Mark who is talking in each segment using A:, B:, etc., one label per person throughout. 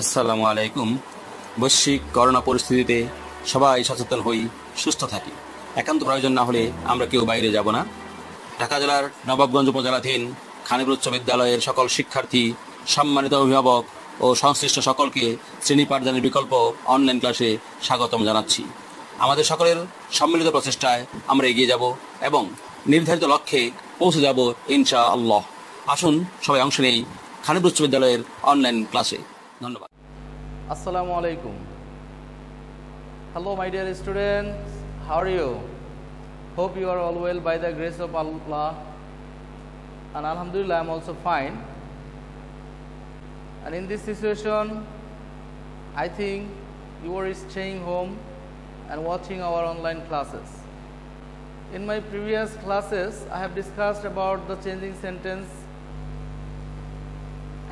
A: আসসালামু আলাইকুম। বৈশ্বিক করোনা পরিস্থিতিতে সবাই সচেতন হই, সুস্থ থাকি। একান্ত প্রয়োজন না হলে আমরা কেউ বাইরে যাব না। ঢাকা জেলার নবাবগঞ্জ উপজেলাধীন খানিপুর উচ্চ বিদ্যালয়ের সকল শিক্ষার্থী, সম্মানিত অভিভাবক ও সংশ্লিষ্ট সকলকে শ্রেণি পাঠদানের বিকল্প অনলাইন ক্লাসে স্বাগতম জানাচ্ছি। আমাদের সকলের সম্মিলিত প্রচেষ্টায় আমরা এগিয়ে যাব এবং নির্ধারিত লক্ষ্যে পৌঁছে যাব ইনশা আল্লাহ আসুন সবাই অংশ নেই খানিপুর উচ্চ বিদ্যালয়ের অনলাইন ক্লাসে ধন্যবাদ
B: Assalamu alaikum. Hello, my dear students. How are you? Hope you are all well by the grace of Allah. And Alhamdulillah, I'm also fine. And in this situation, I think you are staying home and watching our online classes. In my previous classes, I have discussed about the changing sentence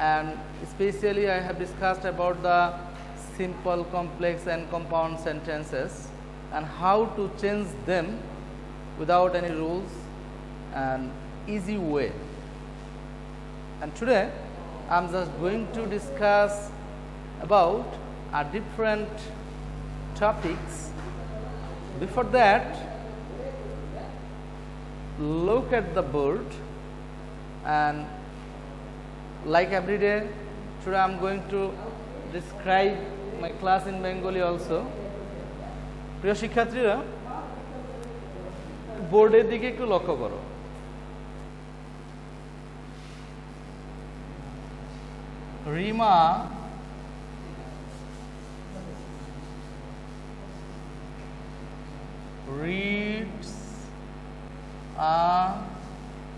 B: and especially I have discussed about the simple, complex and compound sentences and how to change them without any rules and easy way. And today I'm just going to discuss about a different topics. Before that, look at the board and like every day today i'm going to describe my class in bengali also প্রিয় শিক্ষার্থীরা বোর্ডের দিকে একটু লক্ষ্য করো Rima reads a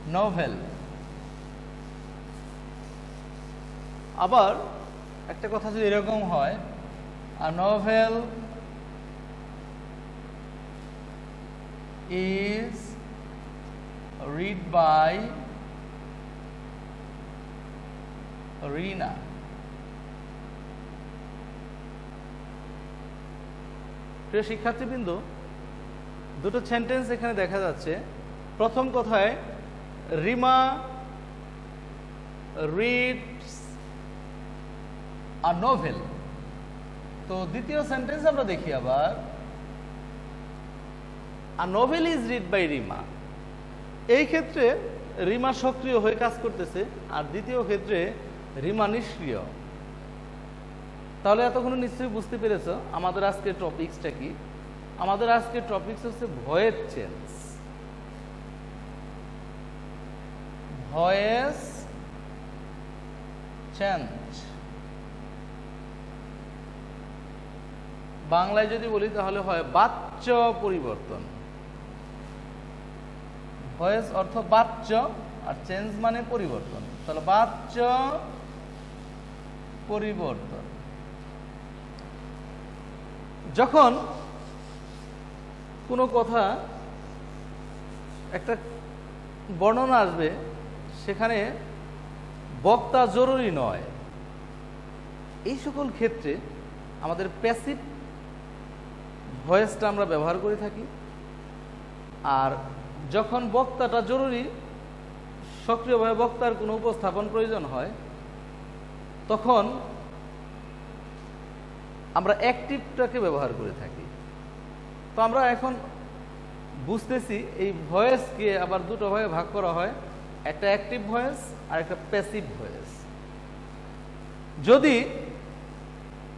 B: novel আবার একটা কথা যদি এরকম হয় a novel is read by Rina প্রিয় শিক্ষার্থীবৃন্দ, দুটো সেন্টেন্স এখানে দেখা যাচ্ছে। প্রথম কথায়, রিমা রিডস আ নোভেল তো দ্বিতীয় সেন্টেন্স আমরা দেখি আবার a novel is read by Rima এই ক্ষেত্রে রিমা সক্রিয় হয়ে কাজ করতেছে, আর দ্বিতীয় ক্ষেত্রে রিমা নিষ্ক্রিয়। তাহলে এতক্ষণ নিশ্চয়ই বুঝতে পেরেছ আমাদের আজকের টপিক্সটা কি? আমাদের আজকের টপিক্স হচ্ছে ভয়েস চেঞ্জ ভয়েস চেঞ্জ বাংলায় যদি বলি, তাহলে হয় বাচ্চ পরিবর্তন। ভয়েস অর্থ বাচ্চ আর চেঞ্জ মানে পরিবর্তন। তাহলে বাচ্চ পরিবর্তন। যখন কোনো কথা একটা বর্ণনা আসবে, সেখানে বক্তা জরুরি নয়। এই সকল ক্ষেত্রে আমাদের প্যাসিভ ভয়েসটা আমরা ব্যবহার করে থাকি। আর যখন বক্তাটা জরুরি, সক্রিয়ভাবে বক্তার কোনো উপস্থাপন প্রয়োজন হয়, তখন আমরা অ্যাক্টিভটাকে ব্যবহার করে থাকি। তো আমরা এখন বুঝতেছি এই ভয়েসকে আবার দুটো ভাগে ভাগ করা হয়, একটা অ্যাক্টিভ ভয়েস আর একটা প্যাসিভ ভয়েস। যদি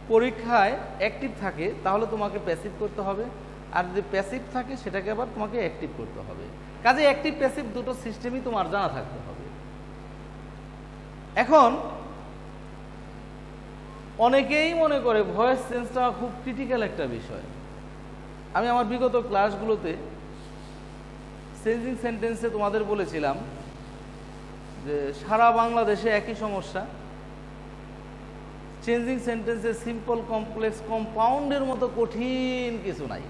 B: পরীক্ষায় অ্যাক্টিভ থাকে, তাহলে তোমাকে প্যাসিভ করতে হবে। আর যদি প্যাসিভ থাকে, সেটাকে আবার তোমাকে অ্যাক্টিভ করতে হবে। কাজে অ্যাক্টিভ প্যাসিভ দুটো সিস্টেমই তোমার জানা থাকতে হবে। এখন, অনেকেই মনে করে ভয়েস চেঞ্জটা খুব ক্রিটিক্যাল একটা বিষয়। আমি আমার বিগত ক্লাসগুলোতে চেঞ্জিং সেন্টেন্সে তোমাদের বলেছিলাম যে সারা বাংলাদেশে একই সমস্যা। চেঞ্জিং সেন্টেন্সে সিম্পল কমপ্লেক্স কম্পাউন্ডের মতো কঠিন কিছু নাই।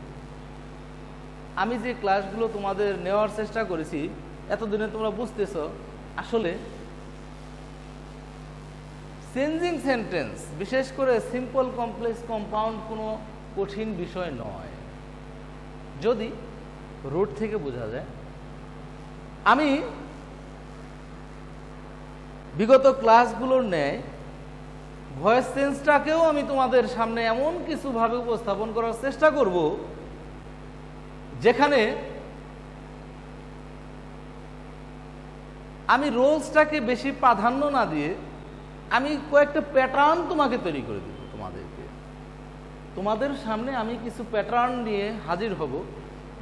B: আমি যে ক্লাসগুলো তোমাদের নেওয়ার চেষ্টা করেছি, এতদিনে তোমরা বুঝতেছ, আসলে চেঞ্জিং সেন্টেন্স বিশেষ করে সিম্পল কমপ্লেক্স কম্পাউন্ড কোনো কঠিন বিষয় নয়। যদি রোড থেকে বোঝা যায়, আমি বিগত ক্লাসগুলোর ন্যায় ভয়েস চেঞ্জটাকেও আমি তোমাদের সামনে এমন কিছুভাবে উপস্থাপন করার চেষ্টা করব, যেখানে আমি রোলসটাকে বেশি প্রাধান্য না দিয়ে আমি কয়েকটা প্যাটার্ন তোমাকে তৈরি করে দিব তোমাদেরকে। তোমাদের সামনে আমি কিছু প্যাটার্ন নিয়ে হাজির হব,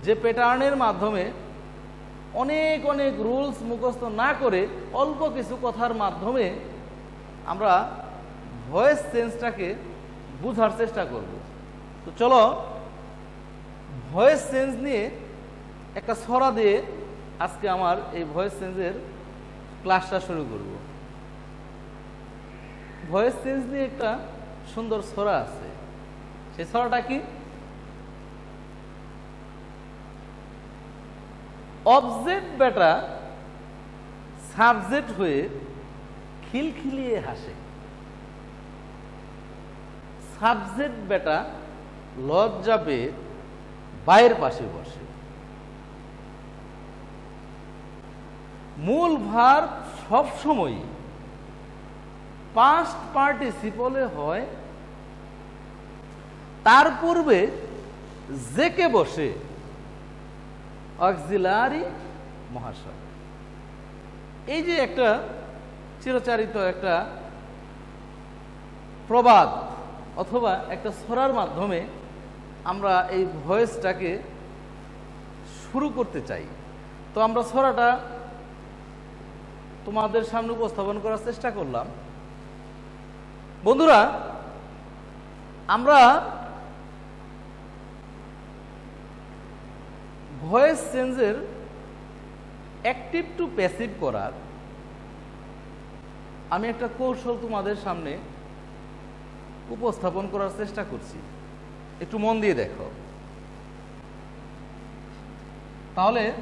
B: যে প্যাটার্নের মাধ্যমে অনেক অনেক রুলস মুখস্থ না করে অল্প কিছু কথার মাধ্যমে আমরা ভয়েস চেঞ্জটাকে বুঝার চেষ্টা করব। তো চলো ভয়েস চেঞ্জ নিয়ে একটা ছড়া দিয়ে আজকে আমার এই ভয়েস চেঞ্জের ক্লাসটা শুরু করব। ভয়েস চেঞ্জ নিয়ে একটা সুন্দর ছড়া আছে। সেই ছড়াটা কি? অবজেক্ট বেটা সাবজেক্ট হয়ে খিলখিলিয়ে হাসে। সাবজেক্ট বেটা লজ্জা পেয়ে বাইরের পাশে বসে। মূল ভার সবসময় পাস্ট পার্টিসিপলে হয়। তার পূর্বে জেকে বসে অক্সিলারি মহাশয়। এই যে একটা চিরচারিত একটা প্রবাদ অথবা একটা ছড়ার মাধ্যমে আমরা এই ভয়েসটাকে শুরু করতে চাই। তো আমরা ছড়াটা তোমাদের সামনে উপস্থাপন করার চেষ্টা করলাম। বন্ধুরা, আমরা ভয়েস চেঞ্জের অ্যাক্টিভ টু প্যাসিভ করার আমি একটা কৌশল তোমাদের সামনে উপস্থাপন করার চেষ্টা করছি। একটু মন দিয়ে দেখো। তাহলে,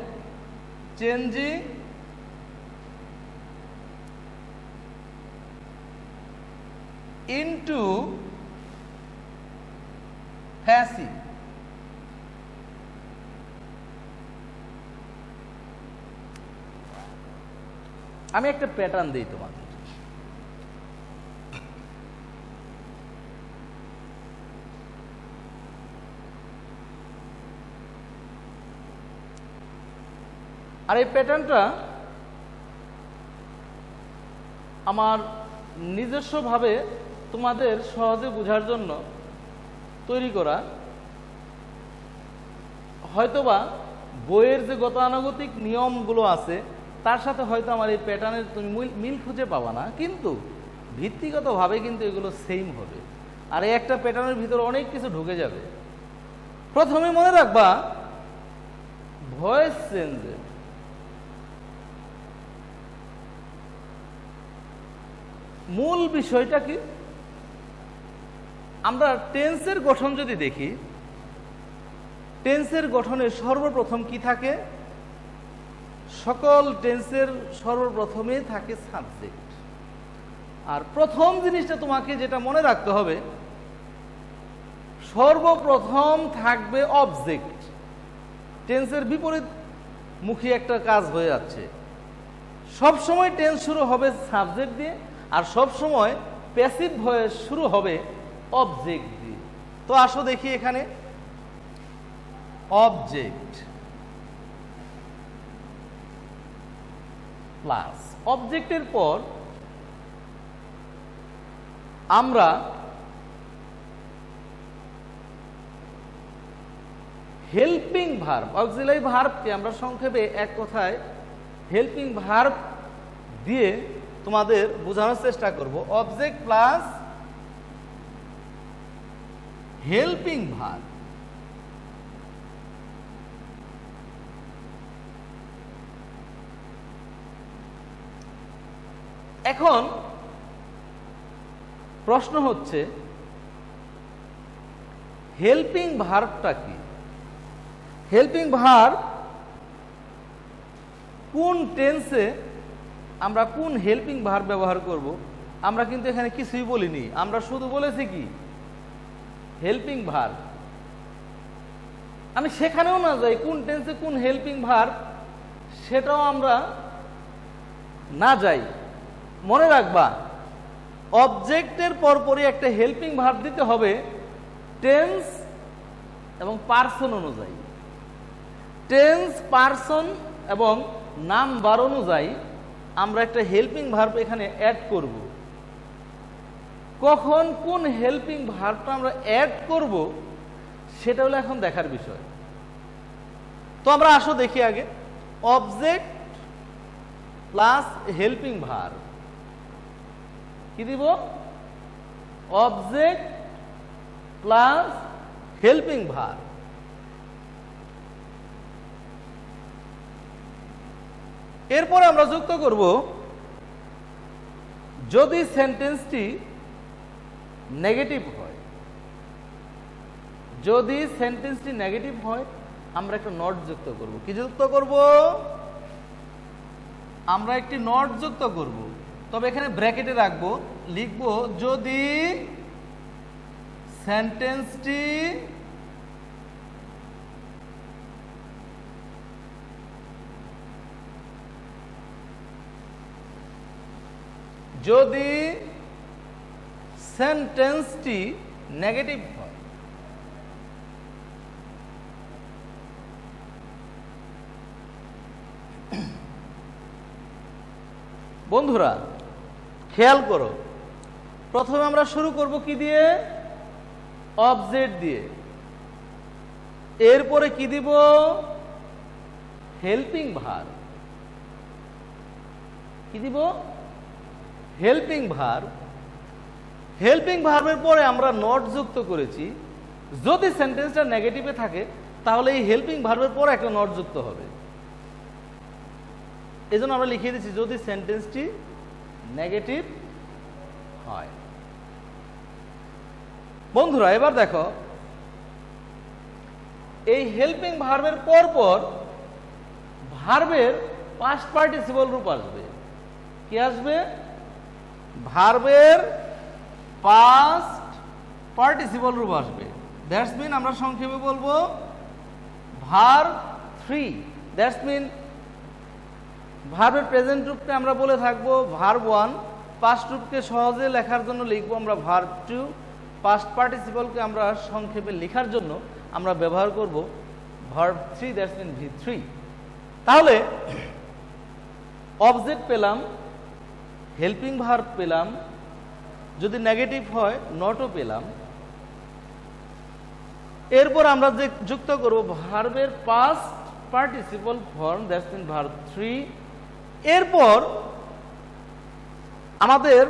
B: চেঞ্জিং ইনটু passive. আমি একটা প্যাটার্ন দিই তোমাদের। আর এই প্যাটার্নটা আমার নিজস্বভাবে তোমাদের সহজে বোঝার জন্য তৈরি করা। হয়তোবা বইয়ের যে গতানুগতিক নিয়মগুলো আছে, তার সাথে হয়তো আমার এই প্যাটার্নের তুমি মিল খুঁজে পাবা না, কিন্তু ভিত্তিগতভাবে কিন্তু এগুলো সেম হবে। আর এই একটা প্যাটার্নের ভিতরে অনেক কিছু ঢুকে যাবে। প্রথমে মনে রাখবা ভয়েস চেঞ্জের মূল বিষয়টা কি? আমরা টেন্সের গঠন যদি দেখি টেন্সের গঠনে সর্বপ্রথম কি থাকে? সকল টেন্সের সর্বপ্রথমে থাকে সাবজেক্ট আর প্রথম জিনিসটা তোমাকে যেটা মনে রাখতে হবে, সর্বপ্রথম থাকবে অবজেক্ট টেন্সের বিপরীত মুখী একটা কাজ হয়ে যাচ্ছে। সবসময় টেন্স শুরু হবে সাবজেক্ট দিয়ে আর সব সময় প্যাসিভ ভয়েস শুরু হবে অবজেক্ট দিয়ে তো আসো দেখি এখানে। অবজেক্ট প্লাস অবজেক্টের পর আমরা হেল্পিং ভার্ব অক্সিলারি ভার্বকে আমরা সংক্ষেপে এক কথায় হেল্পিং ভার্ব দিয়ে তোমাদের বোঝানোর চেষ্টা করব। অবজেক্ট প্লাস হেল্পিং ভার্ব এখন প্রশ্ন হচ্ছে হেল্পিং ভার্বটা কি? হেল্পিং ভার্ব কোন টেন্সে আমরা কোন হেল্পিং ভার ব্যবহার করব? আমরা কিন্তু এখানে কিছুই বলিনি। আমরা শুধু বলেছি কি? হেল্পিং ভার আমি সেখানেও না যাই, কোন টেন্সে কোন হেল্পিং ভার সেটাও আমরা না যাই। মনে রাখবা অবজেক্টের পরপরই একটা হেল্পিং ভার দিতে হবে টেন্স এবং পার্সন অনুযায়ী। টেন্স পার্সন এবং নাম্বার অনুযায়ী আমরা একটা হেল্পিং ভার্ব এখানে অ্যাড করব। কখন কোন হেল্পিং ভার্বটা আমরা অ্যাড করব, সেটা হলো এখন দেখার বিষয়। তো আমরা আসো দেখি আগে। অবজেক্ট প্লাস হেল্পিং ভার্ব কি দিব? অবজেক্ট প্লাস হেল্পিং ভার এরপরে আমরা যুক্ত করব, যদি সেন্টেন্সটি নেগেটিভ হয়, যদি সেন্টেন্সটি নেগেটিভ হয়, আমরা একটা নট যুক্ত করব। কি যুক্ত করব? আমরা একটি নট যুক্ত করব। তবে এখানে ব্র্যাকেটে রাখব, লিখব, যদি সেন্টেন্সটি যদি সেন্টেন্সটি নেগেটিভ হয়, বন্ধুরা, খেয়াল করো, প্রথমে আমরা শুরু করব কি দিয়ে? অবজেক্ট দিয়ে। এরপরে কি দিব? হেল্পিং ভার কি দিব? হেল্পিং ভার হেল্পিং ভার্বের পরে আমরা নট যুক্ত করেছি, যদি সেন্টেন্সটা নেগেটিভে থাকে, তাহলে এই হেল্পিং ভার্বের পরে একটা নট যুক্ত হবে। এই জন্য আমরা লিখিয়ে দিচ্ছি, যদি সেন্টেন্সটি নেগেটিভ হয়। বন্ধুরা, এবার দেখো, এই হেল্পিং ভার্বের পর পর ভার্বের পাস্ট পার্টিসিপল রূপ আসবে। কি আসবে? ভার্বের পাস্ট পার্টিসিপল রূপ আসবে। দ্যাটস মিন আমরা সংক্ষেপে বলব ভার থ্রি দ্যাটস মিন ভার্বের প্রেজেন্ট রূপকে আমরা বলে থাকব ভার্ব ওয়ান পাস্ট রূপকে সহজে লেখার জন্য লিখব আমরা ভার্ব টু পাস্ট পার্টিসিপলকে আমরা সংক্ষেপে লেখার জন্য আমরা ব্যবহার করব verb three that's mean V three তাহলে অবজেক্ট পেলাম হেল্পিং ভার্ব পেলাম, যদি নেগেটিভ হয় নটও পেলাম। এরপর আমরা যে যুক্ত করব ভার্বের past participle form that's mean verb three এরপর আমাদের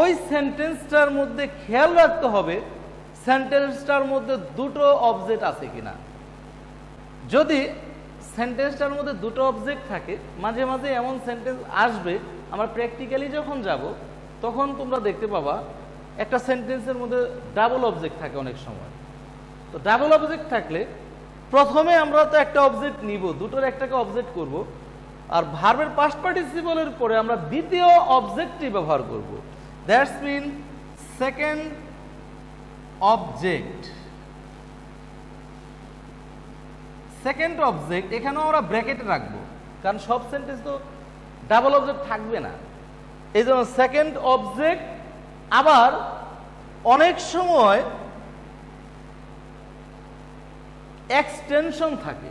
B: ওই সেন্টেন্সটার মধ্যে খেয়াল রাখতে হবে সেন্টেন্সটার মধ্যে দুটো অবজেক্ট আছে কিনা। যদি সেন্টেন্সটার মধ্যে দুটো অবজেক্ট থাকে, মাঝে মাঝে এমন সেন্টেন্স আসবে আমরা প্র্যাকটিক্যালি যখন যাব, তখন তোমরা দেখতে পাবা একটা সেন্টেন্সের মধ্যে ডাবল অবজেক্ট থাকে অনেক সময়। তো ডাবল অবজেক্ট থাকলে প্রথমে আমরা তো একটা অবজেক্ট নিব, দুটোর একটাকে অবজেক্ট করব, আর ভার্বের পাস্ট পার্টিসিপলের পরে আমরা দ্বিতীয় অবজেক্টটি ব্যবহার করব। That's mean second object second object এখানেও আমরা ব্র্যাকেটে রাখব, কারণ সব সেন্টেন্স তো ডাবল অবজেক্ট থাকবে না। এই জন্য সেকেন্ড অবজেক্ট আবার অনেক সময় এক্সটেনশন থাকে।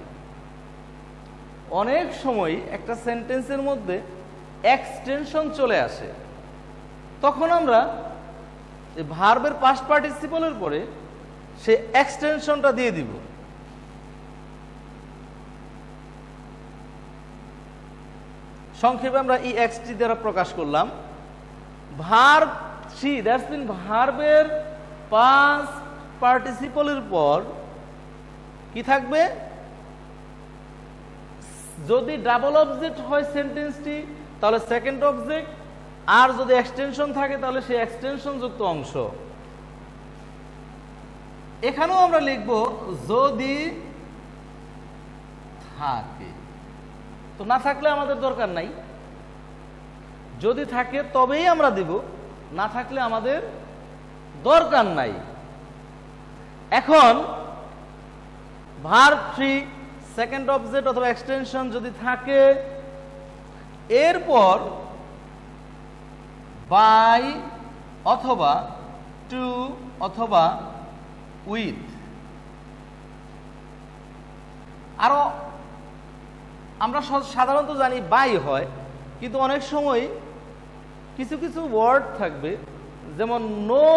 B: অনেক সময় একটা সেন্টেন্সের মধ্যে এক্সটেনশন চলে আসে। তখন আমরা ভার্বের পাস্ট পার্টিসিপলের পরে সে এক্সটেনশনটা দিয়ে দিব। সংক্ষেপে আমরা ই এক্সটি দ্বারা প্রকাশ করলাম। ভার্ব সি দ্যাটস মিন ভার্বের পাঁচ পার্টিসিপলের পর কি থাকবে? যদি ডাবল অবজেক্ট হয় সেন্টেন্সটি তাহলে সেকেন্ড অবজেক্ট আর যদি এক্সটেনশন থাকে, তাহলে সেই এক্সটেনশন যুক্ত অংশ। এখানেও আমরা লিখব যদি থাকে। তো না থাকলে আমাদের দরকার নাই। যদি থাকে তবেই আমরা দিব, না থাকলে আমাদের দরকার নাই। এখন ভার থ্রি সেকেন্ড অবজেক্ট অথবা এক্সটেনশন যদি থাকে, এরপর বাই অথবা টু অথবা উইথ আরও আমরা সাধারণত জানি বাই হয়, কিন্তু অনেক সময় কিছু কিছু ওয়ার্ড থাকবে, যেমন নো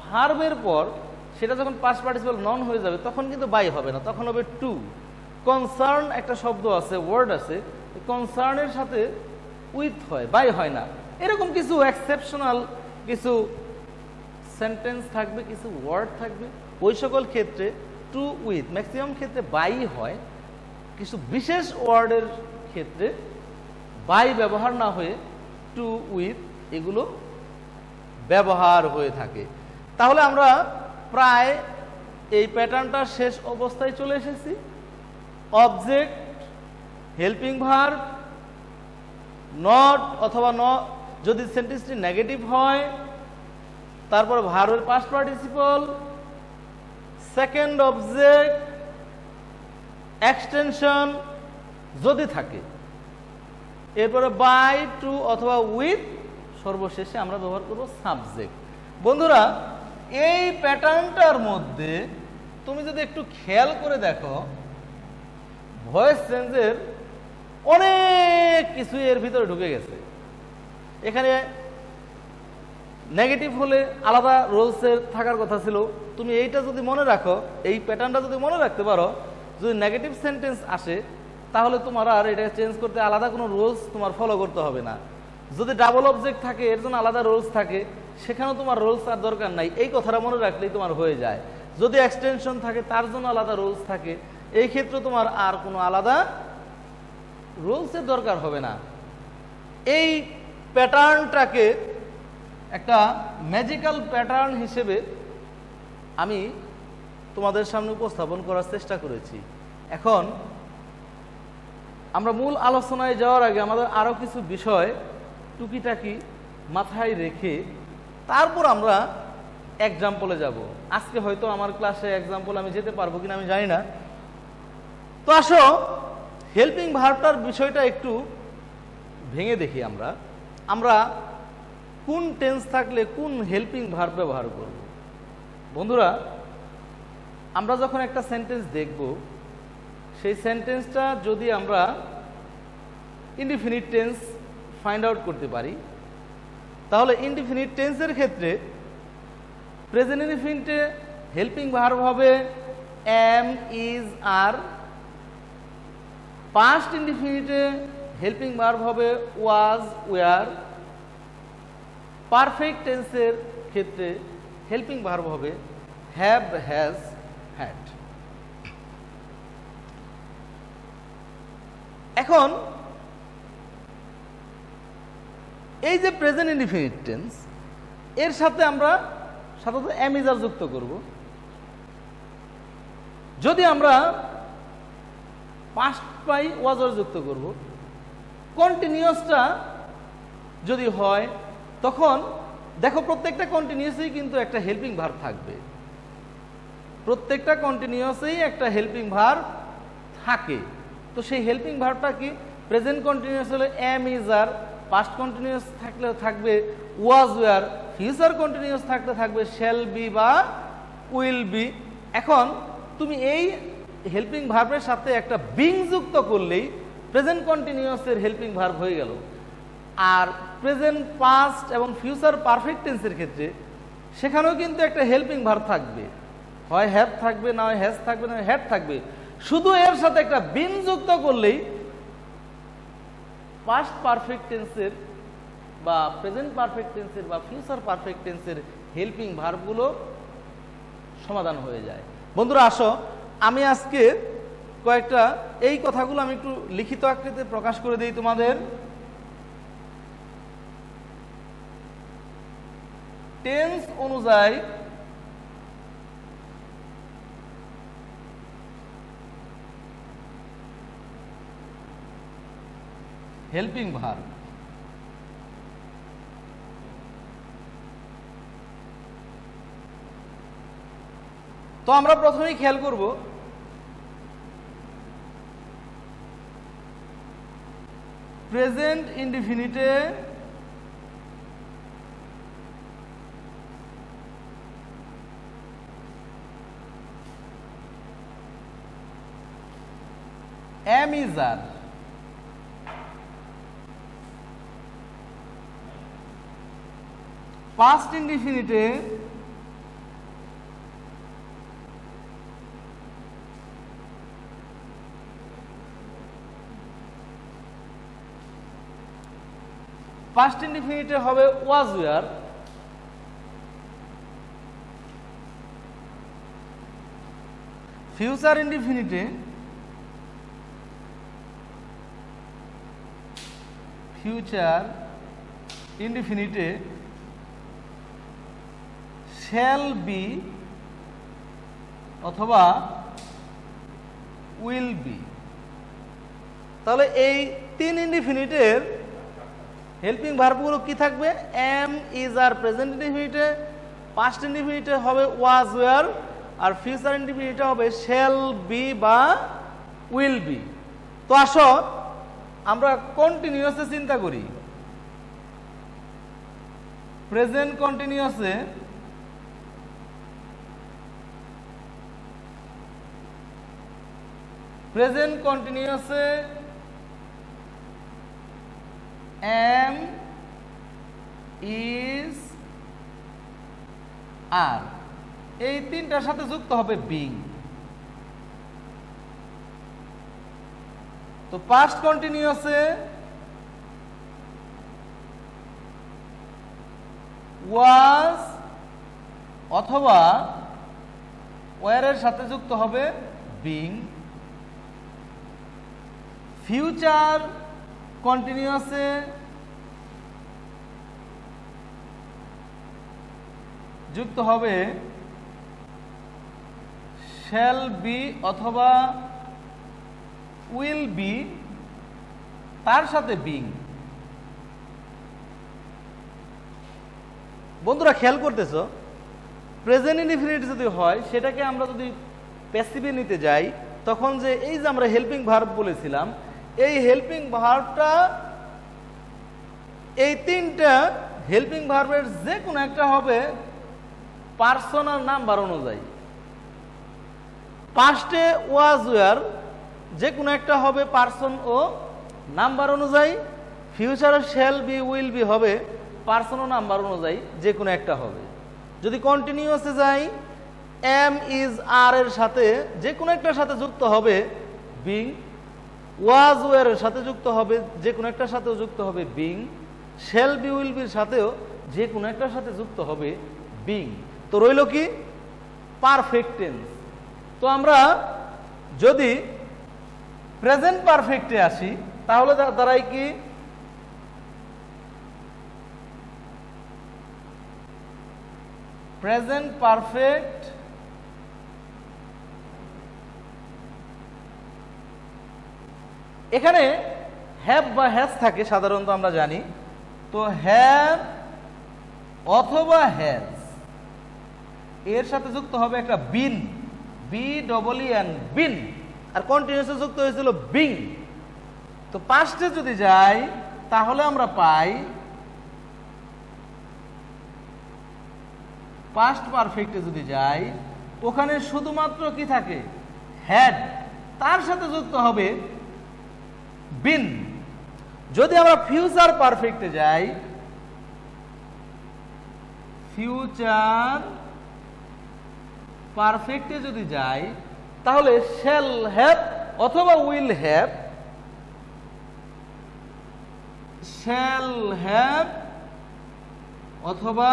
B: ভার্বের পর সেটা যখন পাস পার্টিসিপাল নন হয়ে যাবে, তখন কিন্তু বাই হবে না, তখন হবে টু কনসার্ন একটা শব্দ আছে ওয়ার্ড আছে কনসার্নের সাথে উইথ হয়, বাই হয় না। এরকম কিছু এক্সেপশনাল কিছু সেন্টেন্স থাকবে, কিছু ওয়ার্ড থাকবে, ওই সকল ক্ষেত্রে টু উইথ ম্যাক্সিমাম ক্ষেত্রে বাই হয় কিছু বিশেষ ওয়ার্ডের ক্ষেত্রে বাই ব্যবহার না হয়ে টু উইথ এগুলো ব্যবহার হয়ে থাকে। তাহলে আমরা প্রায় এই প্যাটার্নটার শেষ অবস্থায় চলে এসেছি। অবজেক্ট, হেল্পিং ভার নট অথবা ন, যদি সেন্টেন্সটি নেগেটিভ হয়, তারপর ভার্বের past participle, second object extension যদি থাকে, এরপরে বাই টু অথবা উইথ সর্বশেষে আমরা ব্যবহার করব সাবজেক্ট বন্ধুরা, এই প্যাটার্নটার মধ্যে তুমি যদি একটু খেয়াল করে দেখো ভয়েস চেঞ্জের অনেক কিছু এর ভিতরে ঢুকে গেছে। এখানে নেগেটিভ হলে আলাদা রোলসের থাকার কথা ছিল। তুমি এইটা যদি মনে রাখো, এই প্যাটার্নটা যদি মনে রাখতে পারো যদি নেগেটিভ সেন্টেন্স আসে, তাহলে তোমার আর এটা চেঞ্জ করতে আলাদা কোনো রুলস তোমার ফলো করতে হবে না। যদি ডাবল অবজেক্ট থাকে, এর জন্য আলাদা রুলস থাকে, সেখানেও তোমার রুলস আর দরকার নাই। এই কথাটা মনে রাখলেই তোমার হয়ে যায়। যদি এক্সটেনশন থাকে, তার জন্য আলাদা রুলস থাকে, এই ক্ষেত্রে তোমার আর কোনো আলাদা রুলসের দরকার হবে না। এই প্যাটার্নটাকে একটা ম্যাজিক্যাল প্যাটার্ন হিসেবে আমি তোমাদের সামনে উপস্থাপন করার চেষ্টা করেছি। এখন, আমরা মূল আলোচনায় যাওয়ার আগে আমাদের আরও কিছু বিষয় টুকিটাকি মাথায় রেখে তারপর আমরা এক্সাম্পলে যাব। আজকে হয়তো আমার ক্লাসে এক্সাম্পল আমি যেতে পারব কিনা আমি জানি না। তো আসো হেল্পিং ভার্বটার বিষয়টা একটু ভেঙে দেখি আমরা। আমরা কোন টেন্স থাকলে কোন হেল্পিং ভার্ব ব্যবহার করব? বন্ধুরা আমরা যখন একটা সেন্টেন্স দেখব, সেই সেন্টেন্সটা যদি আমরা ইনডিফিনিট টেন্স ফাইন্ড আউট করতে পারি, তাহলে ইনডিফিনিট টেন্সের ক্ষেত্রে প্রেজেন্ট ইনডিফিনিটে হেল্পিং ভার্ব হবে এম ইজ আর পাস্ট ইনডিফিনিটে হেল্পিং ভার্ব হবে ওয়াজ ওয়ার পারফেক্ট টেন্সের ক্ষেত্রে হেল্পিং ভার্ব হবে হ্যাভ হ্যাজ হ্যাড এখন, এই যে প্রেজেন্ট ইনডিফিনিট টেন্স এর সাথে আমরা সাধারণত অ্যামিজার যুক্ত করব। যদি আমরা পাস্ট পাই ওয়াজার যুক্ত করব কন্টিনিউয়াসটা যদি হয়, তখন দেখো প্রত্যেকটা কন্টিনিউসই কিন্তু একটা হেল্পিং ভার থাকবে। প্রত্যেকটা কন্টিনিউসেই একটা হেল্পিং ভার থাকে। তো সেই হেল্পিং ভারটা কি? প্রেজেন্ট কন্টিনিউয়াস হলে am is are past continuous থাকলে থাকবে ওয়াজ ওয়ার ফিউচার কন্টিনিউয়াস থাকলে থাকবে শ্যাল বি বা উইল বি এখন তুমি এই হেল্পিং ভার্বের সাথে একটা বিং যুক্ত করলেই প্রেজেন্ট কন্টিনিউয়াসের হেল্পিং ভার্ব হয়ে গেল। আর প্রেজেন্ট পাস্ট এবং ফিউচার পারফেক্ট টেন্সের ক্ষেত্রে সেখানেও কিন্তু একটা হেল্পিং ভার্ব থাকবে। হয় হ্যাভ থাকবে, না হয় হ্যাজ থাকবে, না হ্যাড থাকবে। শুধু এর সাথে একটা বিন যুক্ত করলেই পাস্ট পারফেক্ট টেন্সের বা প্রেজেন্ট পারফেক্ট টেন্সের বা ফিউচার পারফেক্ট টেন্সের হেল্পিং ভার্বগুলো সমাধান হয়ে যায়। বন্ধুরা, আসো, আমি আজকে কয়েকটা, এই কথাগুলো আমি একটু লিখিত আকৃতিতে প্রকাশ করে দিই তোমাদের। টেন্স অনুযায়ী হেল্পিং ভার তো আমরা প্রথমেই খেয়াল করব প্রেজেন্ট ইনডিফিনিটে অ্যামিজার পাস্ট ইনডিফিনিটে পাস্ট ইনডিফিনিটে হবে ওয়াজ ওয়ার ফিউচার ইনডিফিনিটে ফিউচার ইনডিফিনিটে শ্যাল বি অথবা উইল বি তাহলে এই তিন ইন্ডিফিনিটের হেল্পিং ভার্বগুলো কি থাকবে? এম ইজ আর প্রেজেন্ট ইনডিফিনিটে পাস্ট ইনডিফিনিটে হবে ওয়াজ ওয়ার আর ফিউচার ইনডিফিনিটে হবে শেল বি বা উইল বি তো আসো, আমরা কন্টিনিউয়াসে চিন্তা করি। প্রেজেন্ট কন্টিনিউয়াসে প্রেজেন্ট কন্টিনিউসে এম ইজ আর এই তিনটার সাথে যুক্ত হবে বিং তো পাস্ট কন্টিনিউসে ওয়াজ অথবা ওয়ারের সাথে যুক্ত হবে বিং ফিউচার কন্টিনিউয়াসে যুক্ত হবে শ্যাল বি অথবা উইল বি তার সাথে বিং বন্ধুরা, খেয়াল করতেছ? প্রেজেন্ট ইনফিনিট যদি হয়, সেটাকে আমরা যদি প্যাসিভে নিতে যাই, তখন যে এই যে আমরা হেল্পিং ভার্ব বলেছিলাম এই হেল্পিং ভার্বটা এই তিনটা হেল্পিং ভার্বের যে কোনো একটা হবে পার্সোনাল নাম্বার অনুযায়ী। পাস্টে ওয়াজ ওয়ার যে কোনো একটা হবে পার্সন ও নাম্বার অনুযায়ী। ফিউচারে শেল বি উইল বি হবে পার্সন ও নাম্বার অনুযায়ী যে কোনো একটা হবে। যদি কন্টিনিউসে যাই এম ইজ আর এর সাথে যে কোনো একটার সাথে যুক্ত হবে বিং ওয়াজ ওয়ার সাথে যুক্ত হবে, যে কোনো একটার সাথেও যুক্ত হবে বিং শেল বি উইল বির সাথেও যে কোনো একটার সাথে যুক্ত হবে বিং তো রইল কি? পারফেক্ট টেন্স তো আমরা যদি প্রেজেন্ট পারফেক্টে আসি, তাহলে দাঁড়াই কি? প্রেজেন্ট পারফেক্ট এখানে হ্যাভ বা হ্যাজ থাকে, সাধারণত আমরা জানি। তো হ্যাভ অথবা হ্যাজ এর সাথে যুক্ত হবে একটা been B double N been আর কন্টিনিউসে যুক্ত হয়েছিল বিং তো পাঁচটে যদি যাই, তাহলে আমরা পাই পাস্ট পারফেক্টে যদি যাই, ওখানে শুধুমাত্র কি থাকে? হ্যাড তার সাথে যুক্ত হবে বিন। যদি আমরা ফিউচার পারফেক্টে যাই, ফিউচার পারফেক্টে যদি যাই, তাহলে শ্যাল হ্যাভ অথবা উইল হ্যাভ শ্যাল হ্যাভ অথবা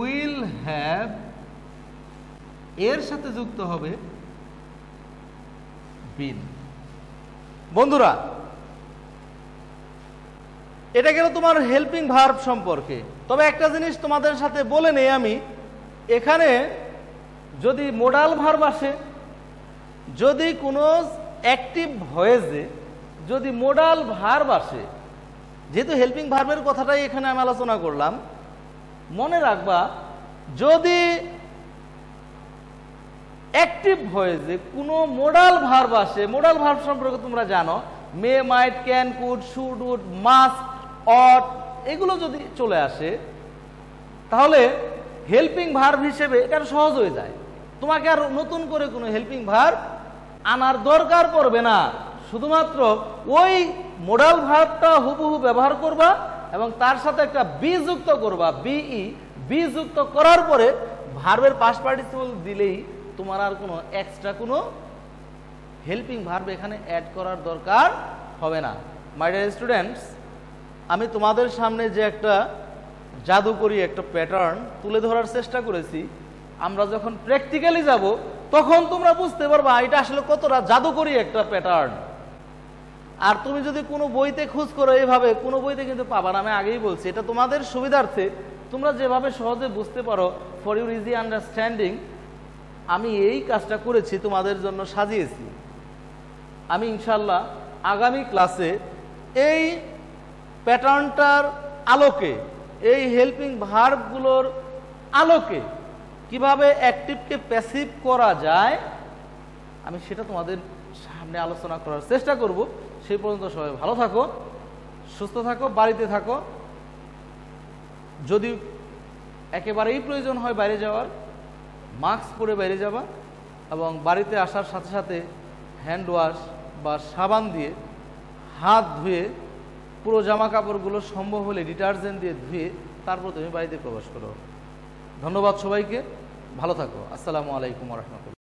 B: উইল হ্যাভ এর সাথে যুক্ত হবে বিন। বন্ধুরা, এটা গেল তোমার হেল্পিং ভার্ব সম্পর্কে। তবে একটা জিনিস তোমাদের সাথে বলে নেই আমি, এখানে যদি মোডাল ভার্ব আসে, যদি কোনো অ্যাক্টিভ ভয়েসে যদি মোডাল ভার্ব আসে, যেহেতু হেল্পিং ভার্বের কথাটাই এখানে আমি আলোচনা করলাম, মনে রাখবা, যদি অ্যাক্টিভ হয়ে যে কোনো মোডাল ভার্ব আসে মোডাল ভার্ব সম্পর্কে তোমরা জানো may might can could should would must ought এগুলো যদি চলে আসে, তাহলে হেল্পিং ভার্ব হিসেবে এটা সহজ হয়ে যায়। তোমাকে আর নতুন করে কোনো হেল্পিং ভার্ব আনার দরকার পড়বে না। শুধুমাত্র ওই মোডাল ভার্বটা হুবহু ব্যবহার করবা এবং তার সাথে একটা বি যুক্ত করবা বিই বি যুক্ত করার পরে ভার্বের পাস পার্টিসিপল দিলেই তোমার আর কোনো এক্সট্রা কোনো হেল্পিং ভার্ব এখানে অ্যাড করার দরকার হবে না। মাই স্টুডেন্টস আমি তোমাদের সামনে যে একটা জাদুকরি একটা প্যাটার্ন তুলে ধরার চেষ্টা করেছি, আমরা যখন প্র্যাকটিক্যালি যাব, তখন তোমরা বুঝতে পারবা এটা আসলে কতটা জাদুকরি একটা প্যাটার্ন আর তুমি যদি কোনো বইতে খোঁজ করো এইভাবে কোনো বইতে কিন্তু পাবা না, আমি আগেই বলছি, এটা তোমাদের সুবিধার্থে তোমরা যেভাবে সহজে বুঝতে পারো ফর ইউর ইজি আন্ডারস্ট্যান্ডিং আমি এই কাজটা করেছি, তোমাদের জন্য সাজিয়েছি। আমি ইনশাল্লাহ আগামী ক্লাসে এই প্যাটার্নটার আলোকে, এই হেল্পিং ভার্বগুলোর আলোকে কীভাবে অ্যাক্টিভকে প্যাসিভ করা যায়, আমি সেটা তোমাদের সামনে আলোচনা করার চেষ্টা করব। সেই পর্যন্ত সবাই ভালো থাকো, সুস্থ থাকো, বাড়িতে থাকো। যদি একেবারেই প্রয়োজন হয় বাইরে যাওয়ার মাস্ক পরে বাইরে যাবা এবং বাড়িতে আসার সাথে সাথে হ্যান্ড ওয়াশ বা সাবান দিয়ে হাত ধুয়ে পুরো জামা কাপড়গুলো সম্ভব হলে ডিটারজেন্ট দিয়ে ধুয়ে তারপর তুমি বাড়িতে প্রবেশ করো। ধন্যবাদ সবাইকে। ভালো থাকো। আসসালামু আলাইকুম রহমতুল্লাহ।